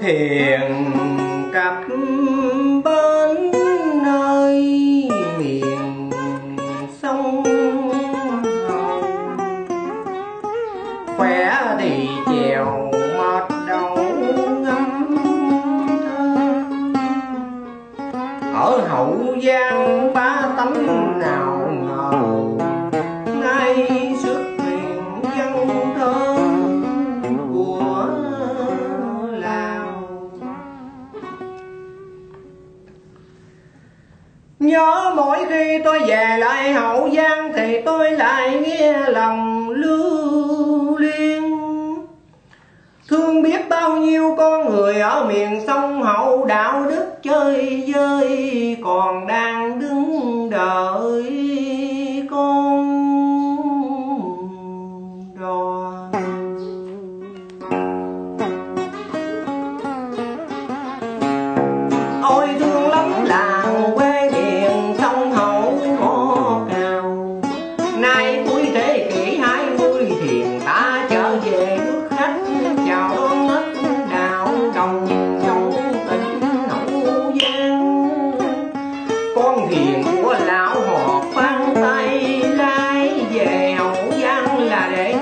thiền cặp bên nơi miền sông hồng. Khỏe thì chèo mệt đầu ngắm thơ. Ở hậu giang ba tánh khi tôi về lại hậu giang thì tôi lại nghe lòng lưu liên. Thương biết bao nhiêu con người ở miền sông hậu, đạo đức chơi dơi còn đang đứng đợi.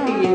Là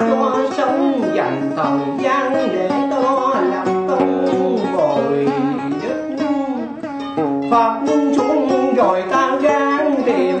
gắng sống dành thời gian để lo làm công bồi đức Phật xuống rồi ta gan tìm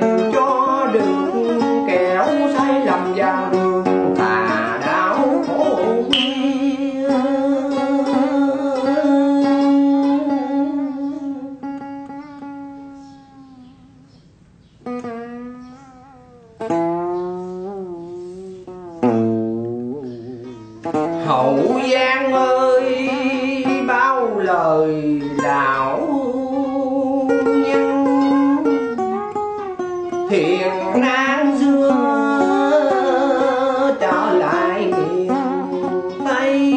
hậu giang ơi, bao lời lão nhân. Thiền nan dương trở lại miền tây.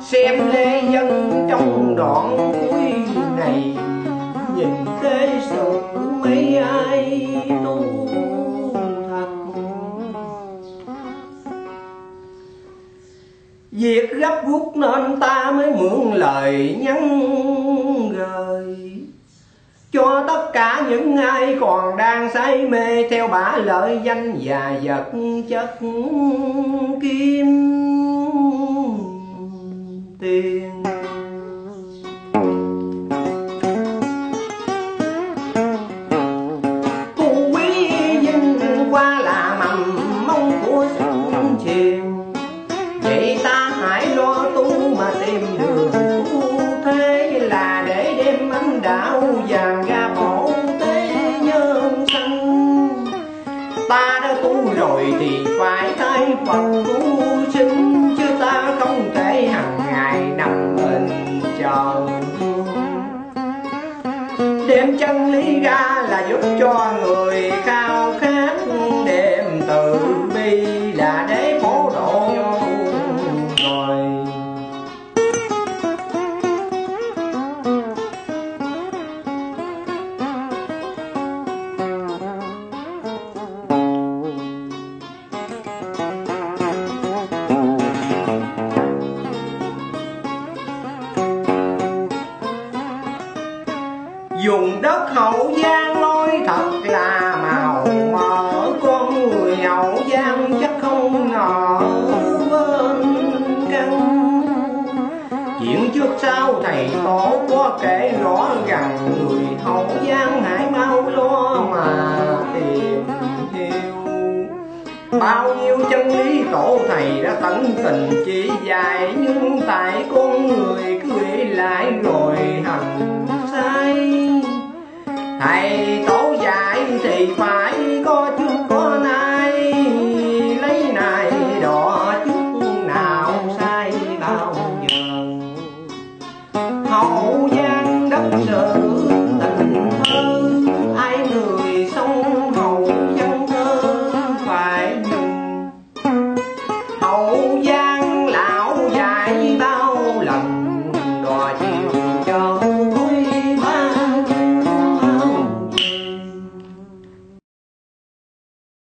Xem lê dân trong đoạn Việc gấp rút nên ta mới mượn lời nhắn gửi. Cho tất cả những ai còn đang say mê Theo bả lợi danh và vật chất kim tiền. Tu rồi thì phải thay Phật tu sinh Chứ ta không thể hàng ngày nằm bên chờ Đem chân lý ra là giúp cho người khác. Không nọ bên căn chuyện trước sau thầy tổ có kể rõ rằng người hậu giang hãy mau lo mà tìm hiểu. Bao nhiêu chân lý tổ thầy đã tận tình chỉ dạy, nhưng tại con người cứ nghĩ lại rồi hành Yeah.